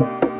Música